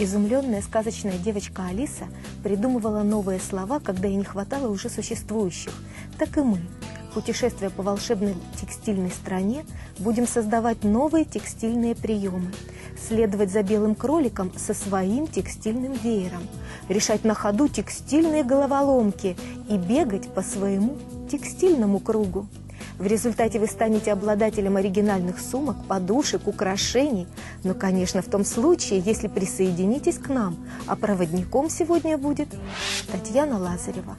Изумленная сказочная девочка Алиса придумывала новые слова, когда ей не хватало уже существующих. Так и мы, путешествуя по волшебной текстильной стране, будем создавать новые текстильные приемы, следовать за белым кроликом со своим текстильным веером, решать на ходу текстильные головоломки и бегать по своему текстильному кругу. В результате вы станете обладателем оригинальных сумок, подушек, украшений. Но, конечно, в том случае, если присоединитесь к нам. А проводником сегодня будет Татьяна Лазарева.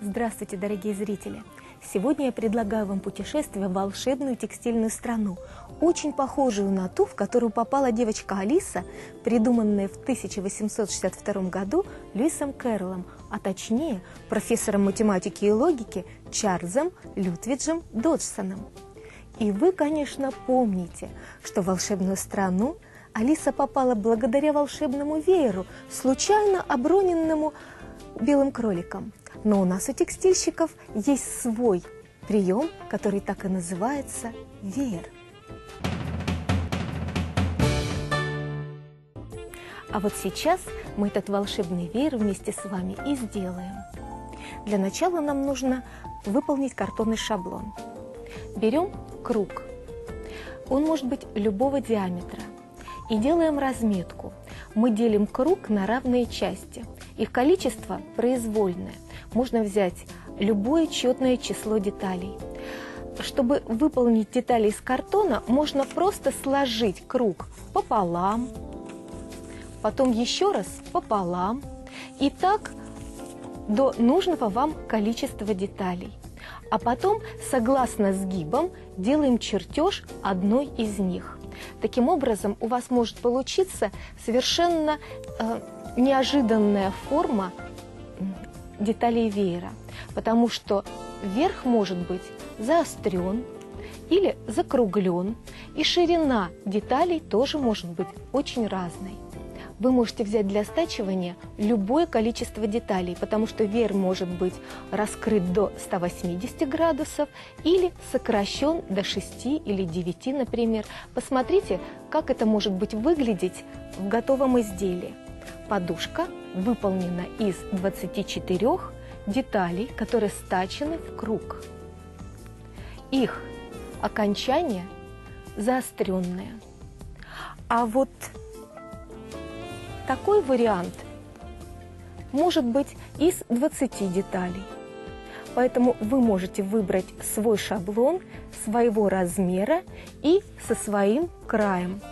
Здравствуйте, дорогие зрители! Сегодня я предлагаю вам путешествие в волшебную текстильную страну, очень похожую на ту, в которую попала девочка Алиса, придуманная в 1862 году Льюисом Кэрроллом, а точнее профессором математики и логики Чарльзом Лютвиджем Доджсоном. И вы, конечно, помните, что в волшебную страну Алиса попала благодаря волшебному вееру, случайно оброненному белым кроликом – но у нас, у текстильщиков, есть свой прием, который так и называется веер. А вот сейчас мы этот волшебный веер вместе с вами и сделаем. Для начала нам нужно выполнить картонный шаблон. Берем круг. Он может быть любого диаметра. И делаем разметку. Мы делим круг на равные части. Их количество произвольное – можно взять любое четное число деталей. Чтобы выполнить детали из картона, можно просто сложить круг пополам, потом еще раз пополам, и так до нужного вам количества деталей. А потом, согласно сгибам, делаем чертеж одной из них. Таким образом, у вас может получиться совершенно э, неожиданная форма деталей веера, потому что верх может быть заострен или закруглен, и ширина деталей тоже может быть очень разной. Вы можете взять для стачивания любое количество деталей, потому что веер может быть раскрыт до 180 градусов или сокращен до 6 или 9, например. Посмотрите, как это может быть выглядеть в готовом изделии. Подушка выполнена из 24 деталей, которые стачены в круг. Их окончание заостренное. А вот такой вариант может быть из 20 деталей. Поэтому вы можете выбрать свой шаблон своего размера и со своим краем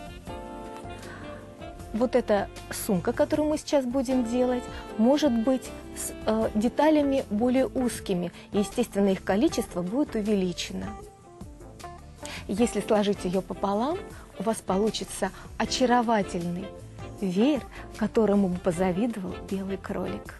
вот эта сумка, которую мы сейчас будем делать, может быть с э, деталями более узкими, и, естественно, их количество будет увеличено. Если сложить ее пополам, у вас получится очаровательный веер, которому бы позавидовал белый кролик.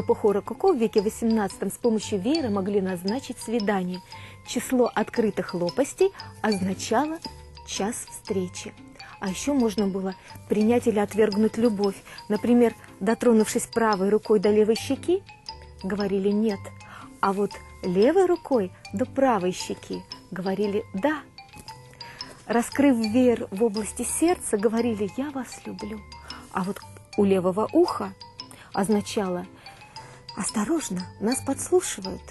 Эпоху рококо в веке XVIII с помощью веера могли назначить свидание. Число открытых лопастей означало час встречи. А еще можно было принять или отвергнуть любовь. Например, дотронувшись правой рукой до левой щеки, говорили «нет», а вот левой рукой до правой щеки говорили «да». Раскрыв веер в области сердца, говорили «я вас люблю», а вот у левого уха означало «осторожно, нас подслушивают».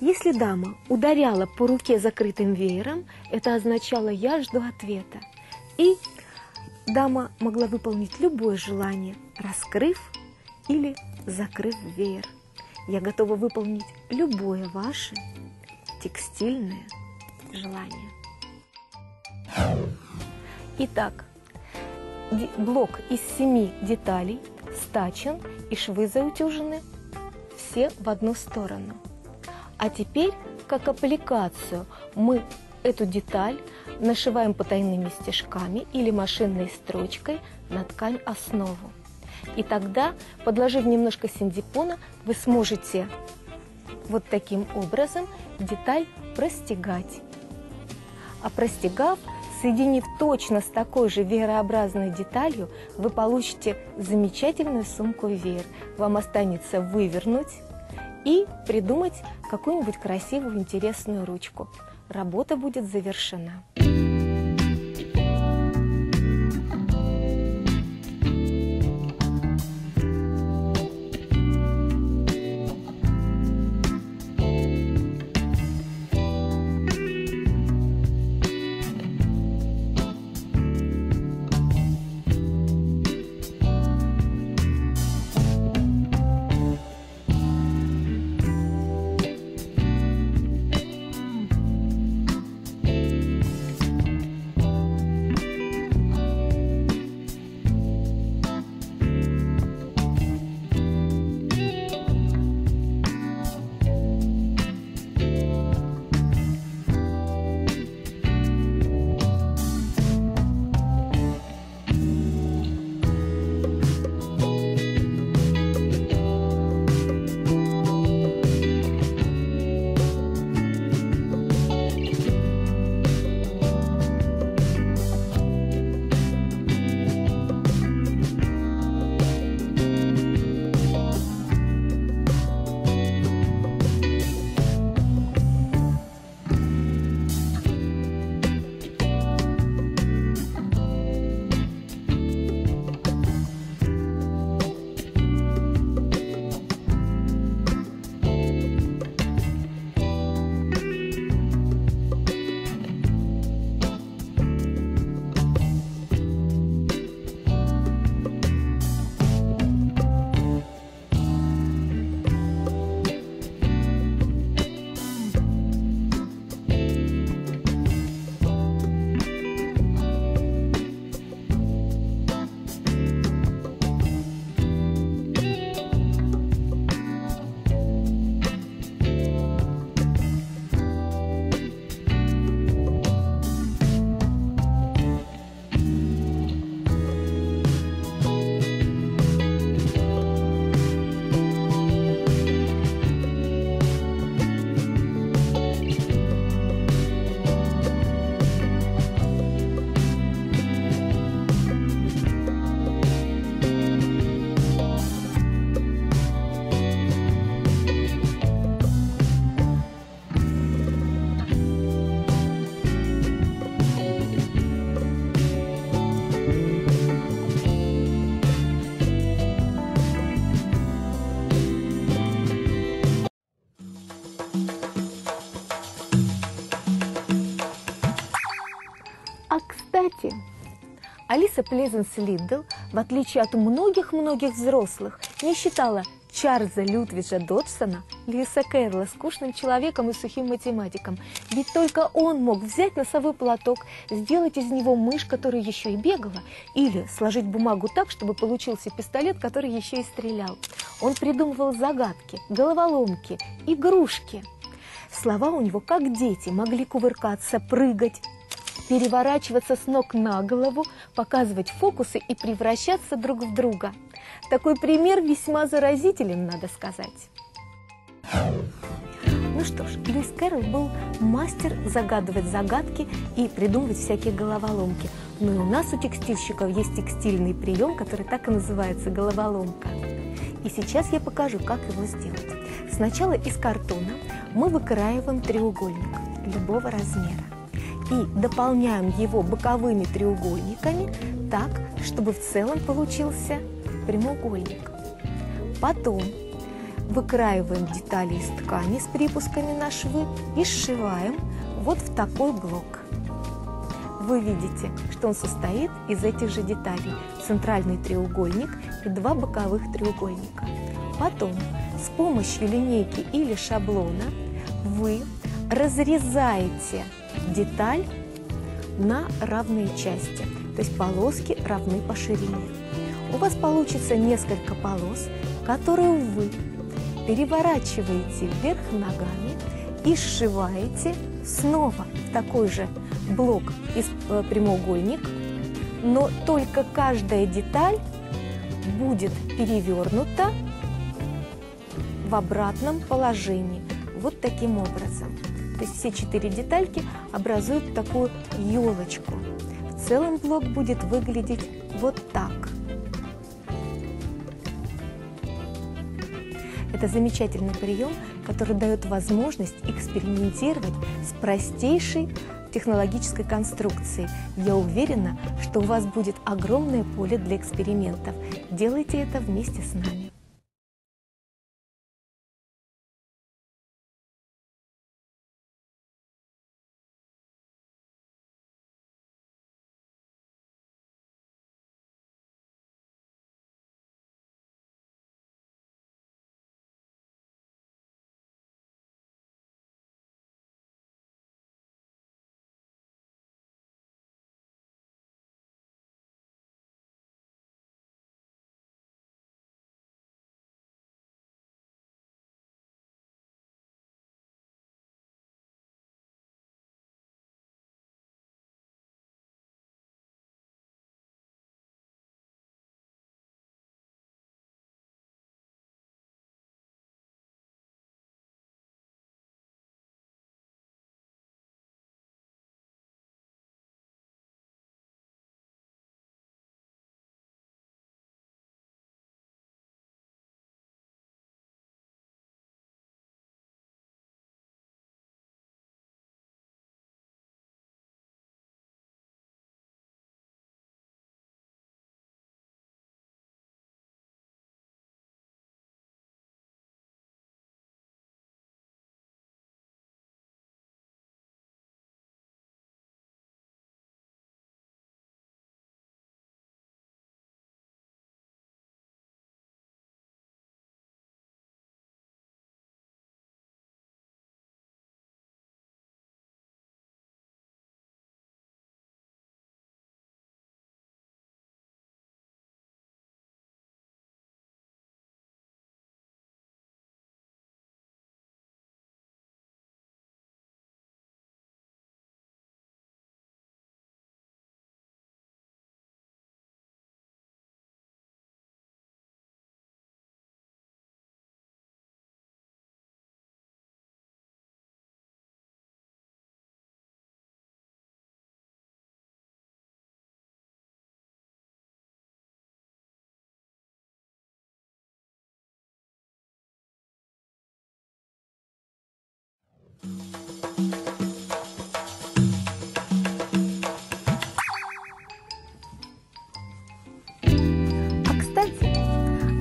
Если дама ударяла по руке закрытым веером, это означало «я жду ответа». И дама могла выполнить любое желание, раскрыв или закрыв веер. Я готова выполнить любое ваше текстильное желание. Итак, блок из семи деталей стачен и швы заутюжены все в одну сторону. А теперь, как аппликацию, мы эту деталь нашиваем потайными стежками или машинной строчкой на ткань основу. И тогда, подложив немножко синдипона, вы сможете вот таким образом деталь простегать. А простегав, соединив точно с такой же веерообразной деталью, вы получите замечательную сумку веер. Вам останется вывернуть и придумать какую-нибудь красивую, интересную ручку. Работа будет завершена. Алиса Плезенс Линдл, в отличие от многих-многих взрослых, не считала Чарльза Лютвиджа Доджсона, Льюиса Кэрролла, скучным человеком и сухим математиком. Ведь только он мог взять носовой платок, сделать из него мышь, которая еще и бегала, или сложить бумагу так, чтобы получился пистолет, который еще и стрелял. Он придумывал загадки, головоломки, игрушки. Слова у него, как дети, могли кувыркаться, прыгать, переворачиваться с ног на голову, показывать фокусы и превращаться друг в друга. Такой пример весьма заразителен, надо сказать. Ну что ж, Льюис Кэрролл был мастер загадывать загадки и придумывать всякие головоломки. Но и у нас, у текстильщиков, есть текстильный прием, который так и называется головоломка. И сейчас я покажу, как его сделать. Сначала из картона мы выкраиваем треугольник любого размера и дополняем его боковыми треугольниками так, чтобы в целом получился прямоугольник. Потом выкраиваем детали из ткани с припусками на швы и сшиваем вот в такой блок. Вы видите, что он состоит из этих же деталей. Центральный треугольник и два боковых треугольника. Потом с помощью линейки или шаблона вы разрезаете деталь на равные части, то есть полоски равны по ширине. У вас получится несколько полос, которые вы переворачиваете вверх ногами и сшиваете снова такой же блок из э, прямоугольник, но только каждая деталь будет перевернута в обратном положении. Вот таким образом. То есть все четыре детальки образуют такую елочку. В целом блок будет выглядеть вот так. Это замечательный прием, который дает возможность экспериментировать с простейшей технологической конструкцией. Я уверена, что у вас будет огромное поле для экспериментов. Делайте это вместе с нами. А кстати,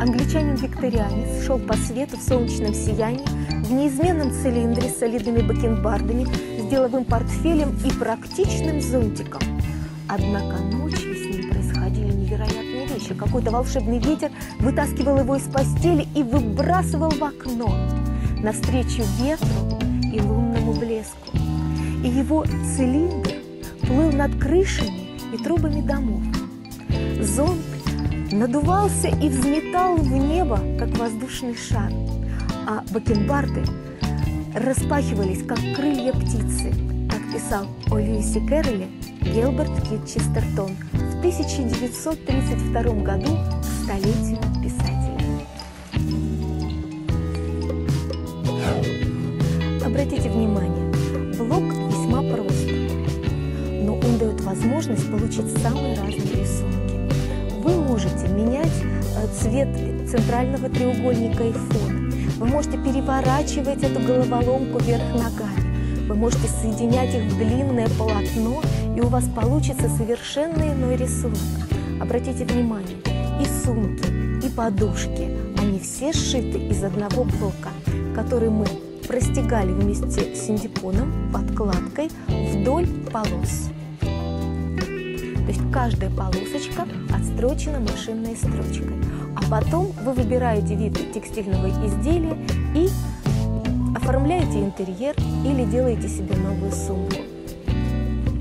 англичанин Викторианец шел по свету в солнечном сиянии, в неизменном цилиндре с солидными бакенбардами, с деловым портфелем и практичным зонтиком. Однако ночью с ним происходили невероятные вещи. Какой-то волшебный ветер вытаскивал его из постели и выбрасывал в окно навстречу ветру и лунному блеску. И его цилиндр плыл над крышами и трубами домов. Зонт надувался и взметал в небо, как воздушный шар, а бакенбарды распахивались, как крылья птицы, так писал о Льюисе Кэрроле Гилберт Кит Честертон в 1932 году к столетию цвет центрального треугольника и фона. Вы можете переворачивать эту головоломку вверх ногами. Вы можете соединять их в длинное полотно, и у вас получится совершенно иной рисунок. Обратите внимание, и сумки, и подушки, они все сшиты из одного блока, который мы простегали вместе с синдипоном, подкладкой вдоль полос. То есть каждая полосочка отстрочена машинной строчкой. А потом вы выбираете вид текстильного изделия и оформляете интерьер или делаете себе новую сумку.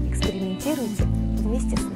Экспериментируйте вместе с нами.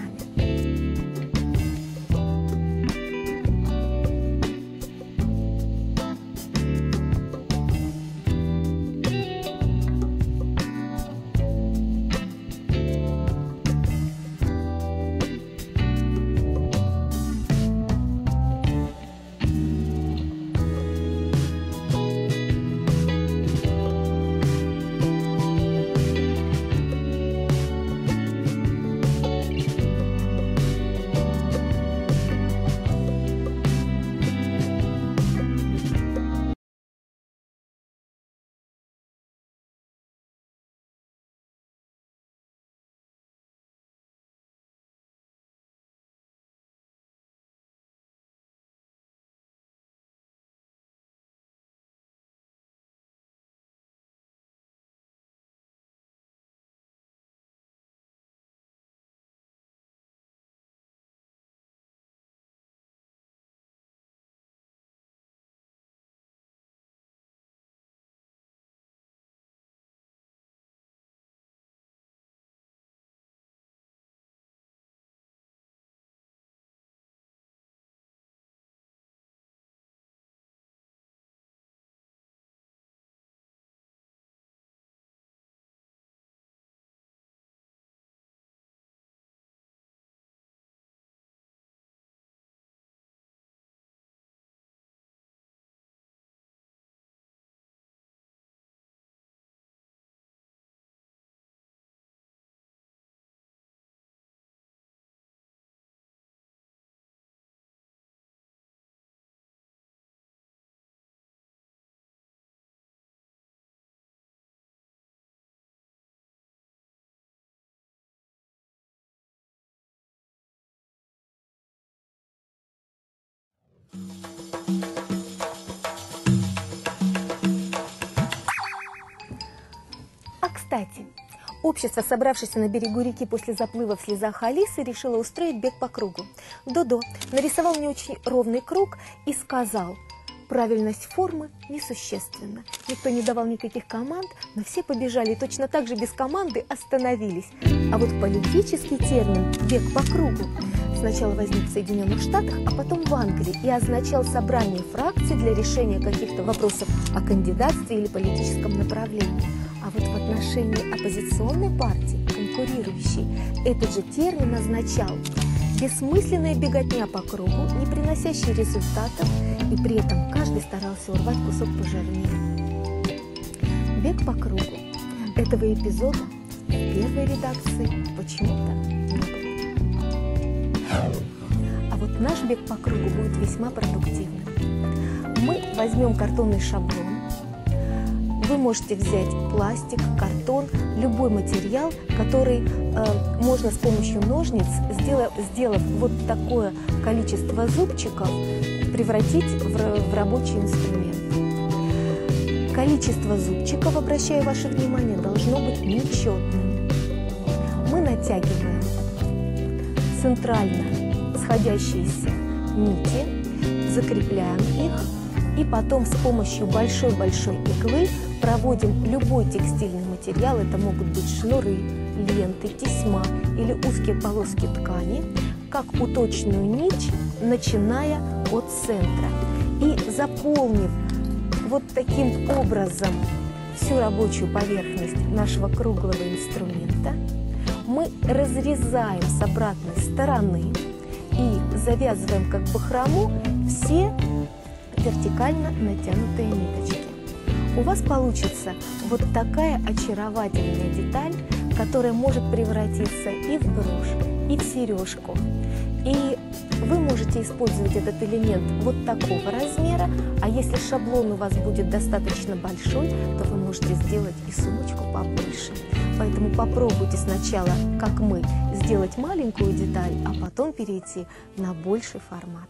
А кстати, общество, собравшееся на берегу реки после заплыва в слезах Алисы, решило устроить бег по кругу. Додо нарисовал не очень ровный круг и сказал, правильность формы несущественна. Никто не давал никаких команд, но все побежали и точно так же без команды остановились. А вот политический термин «бег по кругу» сначала возник в Соединенных Штатах, а потом в Англии и означал собрание фракций для решения каких-то вопросов о кандидатстве или политическом направлении. А вот в отношении оппозиционной партии, конкурирующей, этот же термин означал бессмысленная беготня по кругу, не приносящая результатов, и при этом каждый старался урвать кусок пожирнее. Бег по кругу этого эпизода в первой редакции почему-то. А вот наш бег по кругу будет весьма продуктивным. Мы возьмем картонный шаблон, вы можете взять пластик, картон, любой материал, который э, можно с помощью ножниц, сделав, сделав вот такое количество зубчиков, превратить в, в рабочий инструмент. Количество зубчиков, обращаю ваше внимание, должно быть нечетным. Мы натягиваем центрально сходящиеся нити, закрепляем их и потом с помощью большой-большой иглы проводим любой текстильный материал, это могут быть шнуры, ленты, тесьма или узкие полоски ткани, как уточную нить, начиная от центра. И заполнив вот таким образом всю рабочую поверхность нашего круглого инструмента. Мы разрезаем с обратной стороны и завязываем как бахрому все вертикально натянутые ниточки. У вас получится вот такая очаровательная деталь, которая может превратиться и в брошь, и в сережку. И вы можете использовать этот элемент вот такого размера, а если шаблон у вас будет достаточно большой, то вы можете сделать и сумочку побольше. Поэтому попробуйте сначала, как мы, сделать маленькую деталь, а потом перейти на больший формат.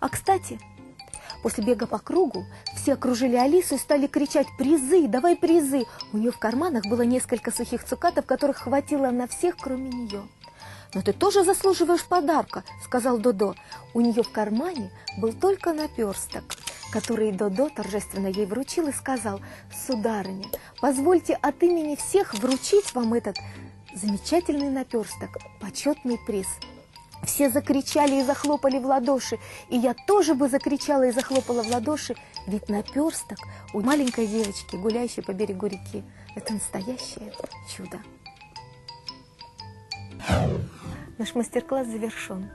А кстати, после бега по кругу все окружили Алису и стали кричать «Призы! Давай призы!». У нее в карманах было несколько сухих цукатов, которых хватило на всех, кроме нее. «Но ты тоже заслуживаешь подарка», — сказал Додо. У нее в кармане был только наперсток, который Додо торжественно ей вручил и сказал, «Сударыня, позвольте от имени всех вручить вам этот замечательный наперсток, почетный приз». Все закричали и захлопали в ладоши, и я тоже бы закричала и захлопала в ладоши, ведь наперсток у маленькой девочки, гуляющей по берегу реки, это настоящее чудо. Наш мастер-класс завершен.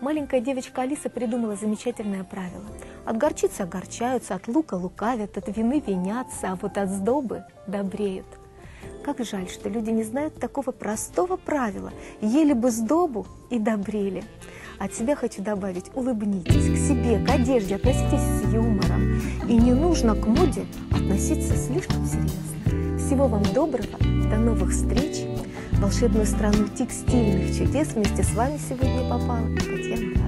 Маленькая девочка Алиса придумала замечательное правило. От горчицы огорчаются, от лука лукавят, от вины винятся, а вот от сдобы добреют – как жаль, что люди не знают такого простого правила. Ели бы сдобу и добрели. От себя хочу добавить, улыбнитесь к себе, к одежде, относитесь с юмором. И не нужно к моде относиться слишком серьезно. Всего вам доброго, до новых встреч. В волшебную страну текстильных чудес вместе с вами сегодня попала Татьяна.